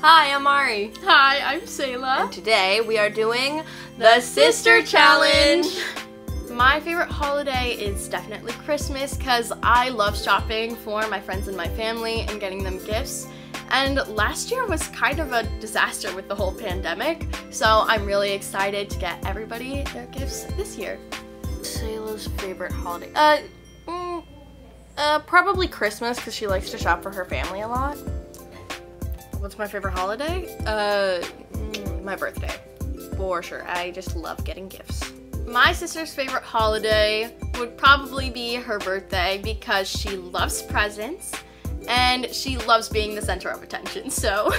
Hi, I'm Ari. Hi, I'm Sayla. And today we are doing the Sister Challenge. My favorite holiday is definitely Christmas because I love shopping for my friends and my family and getting them gifts. And last year was kind of a disaster with the whole pandemic, so I'm really excited to get everybody their gifts this year. Sayla's favorite holiday. Uh, mm, uh, probably Christmas because she likes to shop for her family a lot. What's my favorite holiday? Uh, my birthday. For sure. I just love getting gifts. My sister's favorite holiday would probably be her birthday because she loves presents and she loves being the center of attention. So